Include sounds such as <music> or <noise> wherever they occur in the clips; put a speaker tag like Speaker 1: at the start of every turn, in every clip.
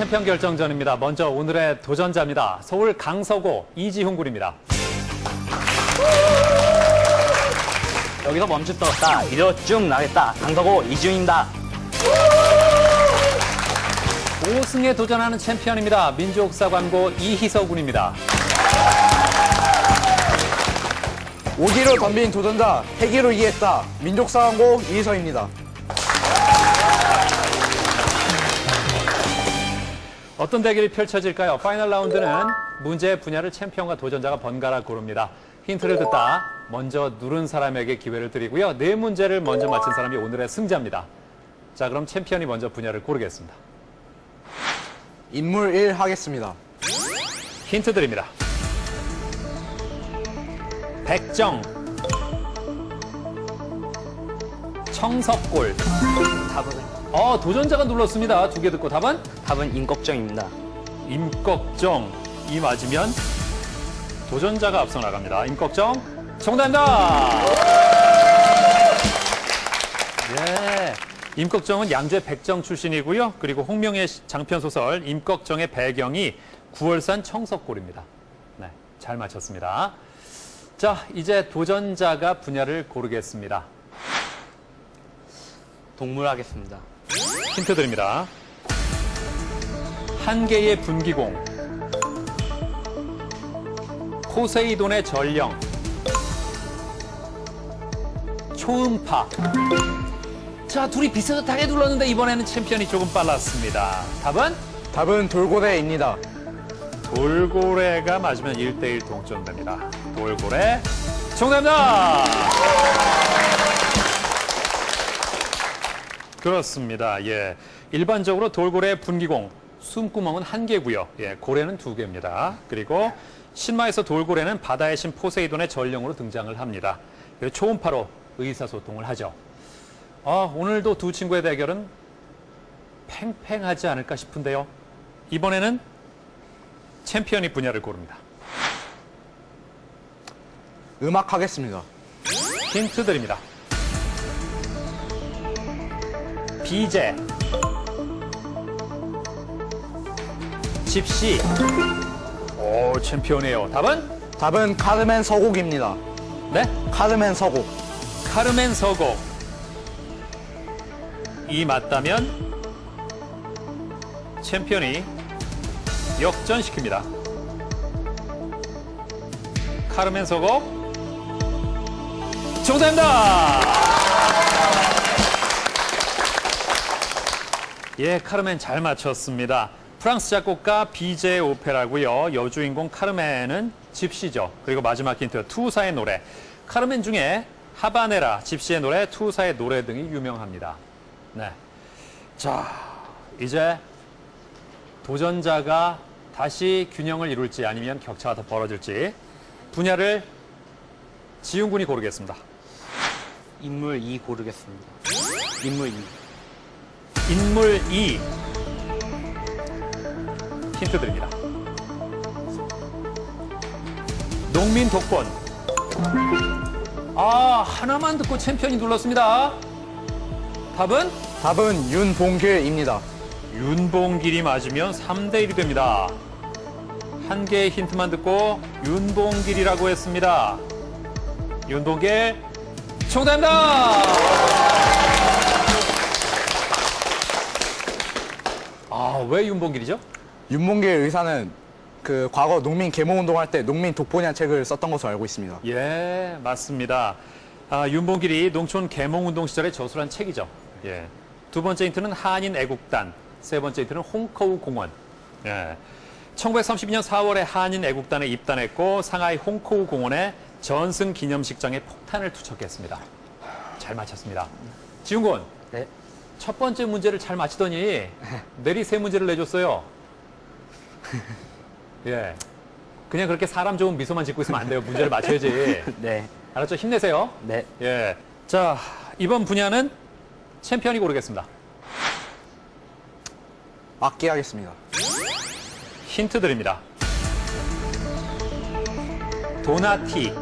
Speaker 1: 챔피언 결정전입니다. 먼저 오늘의 도전자입니다. 서울 강서고 이지훈 군입니다.
Speaker 2: 여기서 멈출 수 없다. 이대로 쭉 나가겠다. 강서고 이지훈입니다.
Speaker 1: 5승에 도전하는 챔피언입니다. 민족사관고 이희서 군입니다.
Speaker 3: 오기로 덤빈 도전자, 패기로 이해했다. 민족사관고 이희서입니다.
Speaker 1: 어떤 대결이 펼쳐질까요? 파이널 라운드는 문제 분야를 챔피언과 도전자가 번갈아 고릅니다. 힌트를 듣다 먼저 누른 사람에게 기회를 드리고요. 네 문제를 먼저 맞힌 사람이 오늘의 승자입니다. 자, 그럼 챔피언이 먼저 분야를 고르겠습니다.
Speaker 3: 인물 1 하겠습니다.
Speaker 1: 힌트 드립니다. 백정, 청석골.
Speaker 2: 답은
Speaker 1: 어, 도전자가 눌렀습니다. 두 개 듣고 답은
Speaker 2: 답은 임꺽정입니다.
Speaker 1: 임꺽정. 이 맞으면 도전자가 앞서 나갑니다. 임꺽정. 정답입니다. 예. 임꺽정은 양재 백정 출신이고요. 그리고 홍명의 장편 소설 임꺽정의 배경이 9월산 청석골입니다. 네, 잘 맞췄습니다. 자, 이제 도전자가 분야를 고르겠습니다.
Speaker 2: 동물 하겠습니다.
Speaker 1: 힌트 드립니다. 한 개의 분기공, 포세이돈의 전령, 초음파. 자, 둘이 비슷하게 눌렀는데 이번에는 챔피언이 조금 빨랐습니다. 답은
Speaker 3: 답은 돌고래입니다.
Speaker 1: 돌고래가 맞으면 1대1 동점됩니다. 돌고래 정답입니다. 그렇습니다. 예. 일반적으로 돌고래 분기공 숨구멍은 한 개고요. 예, 고래는 두 개입니다. 그리고 신마에서 돌고래는 바다의 신 포세이돈의 전령으로 등장을 합니다. 그리고 초음파로 의사소통을 하죠. 아, 오늘도 두 친구의 대결은 팽팽하지 않을까 싶은데요. 이번에는 챔피언이 분야를 고릅니다.
Speaker 3: 음악 하겠습니다.
Speaker 1: 힌트 드립니다. 비제, 집시. 오, 챔피언이에요. 답은?
Speaker 3: 답은 카르멘 서곡입니다.
Speaker 1: 네?
Speaker 3: 카르멘 서곡.
Speaker 1: 카르멘 서곡. 이 맞다면 챔피언이 역전시킵니다. 카르멘 서곡. 정답입니다! 예, 카르멘 잘 맞췄습니다. 프랑스 작곡가 비제의 오페라고요. 여주인공 카르멘은 집시죠. 그리고 마지막 힌트 투사의 노래. 카르멘 중에 하바네라, 집시의 노래, 투사의 노래 등이 유명합니다. 네. 자, 이제 도전자가 다시 균형을 이룰지 아니면 격차가 더 벌어질지 분야를 지훈 군이 고르겠습니다.
Speaker 2: 인물 2 고르겠습니다. 인물 2.
Speaker 1: 인물 2. 힌트 드립니다. 농민 독권. 아, 하나만 듣고 챔피언이 눌렀습니다. 답은
Speaker 3: 답은 윤봉길입니다.
Speaker 1: 윤봉길이 맞으면 3대 1이 됩니다. 한 개의 힌트만 듣고 윤봉길이라고 했습니다. 윤봉길 정답입니다. 아, 왜 윤봉길이죠?
Speaker 3: 윤봉길 의사는 그 과거 농민 계몽운동할 때 농민 독보냐는 책을 썼던 것으로 알고 있습니다.
Speaker 1: 예, 맞습니다. 아, 윤봉길이 농촌 계몽운동 시절에 저술한 책이죠. 예. 두 번째 힌트는 한인 애국단, 세 번째 힌트는 홍커우 공원. 예. 1932년 4월에 한인 애국단에 입단했고 상하이 홍커우 공원에 전승 기념식장에 폭탄을 투척했습니다. 잘 맞췄습니다. 지훈 군,
Speaker 2: 네.
Speaker 1: 첫 번째 문제를 잘 맞히더니 내리 세 문제를 내줬어요. <laughs> 예. 그냥 그렇게 사람 좋은 미소만 짓고 있으면 안 돼요. 문제를 맞춰야지. <laughs>
Speaker 2: 네.
Speaker 1: 알았죠? 힘내세요.
Speaker 2: 네.
Speaker 1: 예. 자, 이번 분야는 챔피언이 고르겠습니다.
Speaker 3: 악기 하겠습니다.
Speaker 1: 힌트 드립니다. 도나티,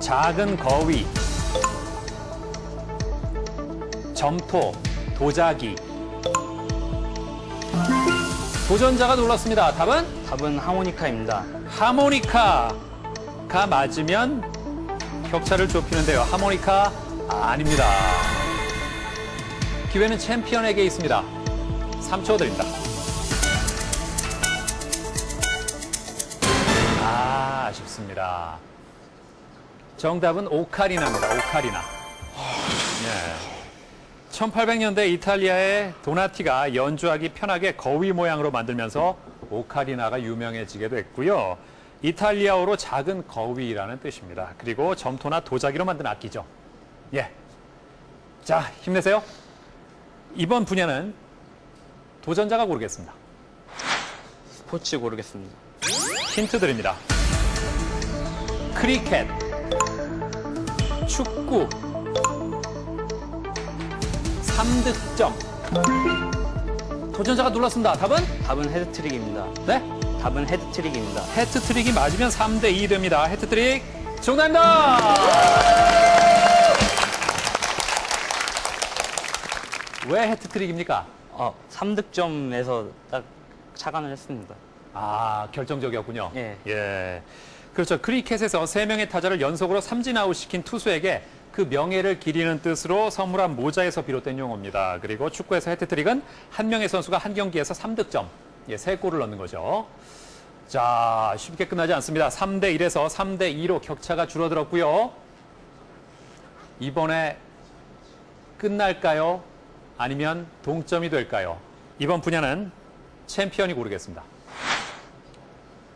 Speaker 1: 작은 거위, 점토, 도자기, 도전자가 놀랐습니다. 답은
Speaker 2: 답은 하모니카입니다.
Speaker 1: 하모니카가 맞으면 격차를 좁히는데요. 하모니카 아닙니다. 기회는 챔피언에게 있습니다. 3초 드립니다. 아, 아쉽습니다. 정답은 오카리나입니다. 오카리나. 예. 1800년대 이탈리아의 도나티가 연주하기 편하게 거위 모양으로 만들면서 오카리나가 유명해지게 됐고요. 이탈리아어로 작은 거위라는 뜻입니다. 그리고 점토나 도자기로 만든 악기죠. 예. 자, 힘내세요. 이번 분야는 도전자가 고르겠습니다.
Speaker 2: 스포츠 고르겠습니다.
Speaker 1: 힌트 드립니다. 크리켓, 축구, 3득점. 도전자가 놀랐습니다. 답은?
Speaker 2: 답은 헤드트릭입니다.
Speaker 1: 네?
Speaker 2: 답은 헤드트릭입니다.
Speaker 1: 해트트릭이 맞으면 3대 2 됩니다. 해트트릭 정답입니다. 왜 해트트릭입니까?
Speaker 2: 어, 3득점에서 딱 착안을 했습니다.
Speaker 1: 아, 결정적이었군요.
Speaker 2: 예.
Speaker 1: 예. 그렇죠. 크리켓에서 세명의 타자를 연속으로 삼진 아웃시킨 투수에게 그 명예를 기리는 뜻으로 선물한 모자에서 비롯된 용어입니다. 그리고 축구에서 해트트릭은 한 명의 선수가 한 경기에서 3득점, 예, 3골을 넣는 거죠. 자, 쉽게 끝나지 않습니다. 3대 1에서 3대 2로 격차가 줄어들었고요. 이번에 끝날까요? 아니면 동점이 될까요? 이번 분야는 챔피언이 고르겠습니다.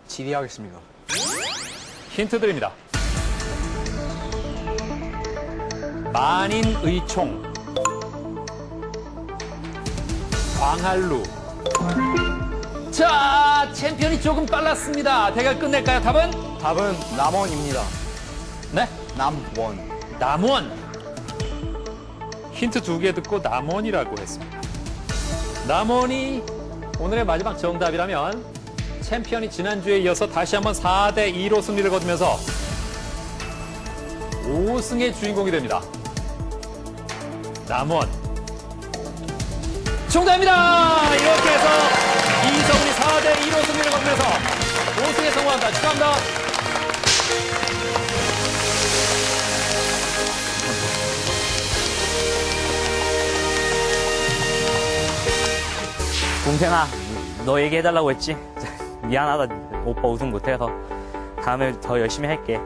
Speaker 3: 질의하겠습니다.
Speaker 1: 힌트 드립니다. 만인의총, 광한루. 자, 챔피언이 조금 빨랐습니다. 대결 끝낼까요? 답은?
Speaker 3: 답은 남원입니다.
Speaker 1: 네,
Speaker 3: 남원.
Speaker 1: 남원. 힌트 두 개 듣고 남원이라고 했습니다. 남원이 오늘의 마지막 정답이라면 챔피언이 지난주에 이어서 다시 한번 4대 2로 승리를 거두면서 5승의 주인공이 됩니다. 남원. 정답입니다! 이렇게 해서 이성훈이 4대 2로 승리를 거두면서 5승에 성공합니다. 축하합니다.
Speaker 2: 동생아, 너 얘기해달라고 했지? <laughs> 미안하다. 오빠 우승 못해서. 다음에 더 열심히 할게.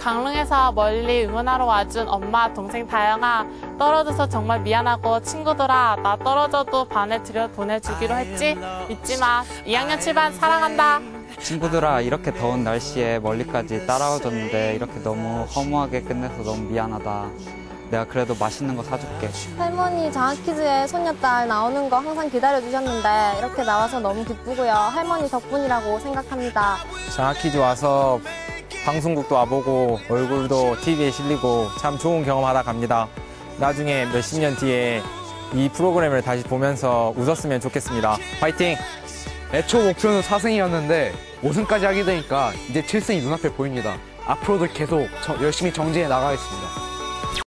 Speaker 4: 강릉에서 멀리 응원하러 와준 엄마, 동생 다영아, 떨어져서 정말 미안하고 친구들아, 나 떨어져도 반에 들여 보내주기로 했지? 잊지 마. 2학년 7반 사랑한다.
Speaker 5: 친구들아 이렇게 더운 날씨에 멀리까지 따라와줬는데 이렇게 너무 허무하게 끝내서 너무 미안하다. 내가 그래도 맛있는 거 사줄게.
Speaker 6: 할머니 장학퀴즈에 손녀딸 나오는 거 항상 기다려주셨는데 이렇게 나와서 너무 기쁘고요. 할머니 덕분이라고 생각합니다.
Speaker 7: 장학퀴즈 와서 방송국도 와보고 얼굴도 TV에 실리고 참 좋은 경험하다 갑니다. 나중에 몇십 년 뒤에 이 프로그램을 다시 보면서 웃었으면 좋겠습니다. 화이팅!
Speaker 3: 애초 목표는 4승이었는데 5승까지 하게 되니까 이제 7승이 눈앞에 보입니다. 앞으로도 계속 저- 열심히 정진해 나가겠습니다.